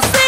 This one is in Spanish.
no sé.